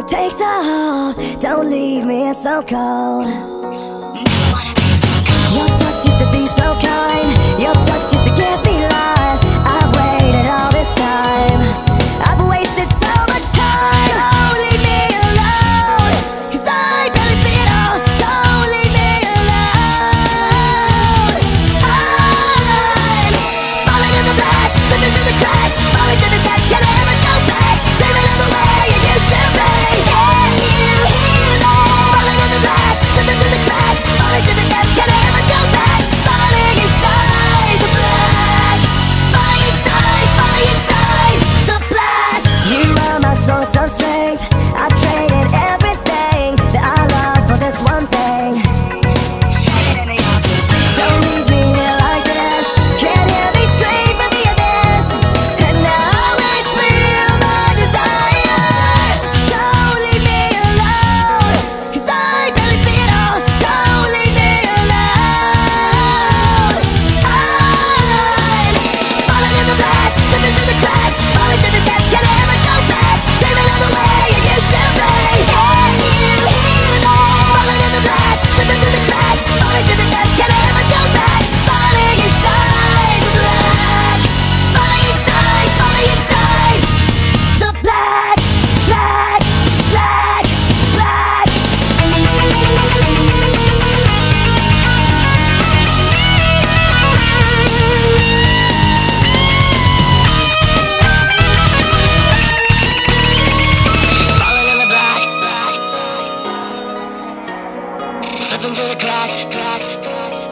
so take a hold. Don't leave me so cold 11 o'clock.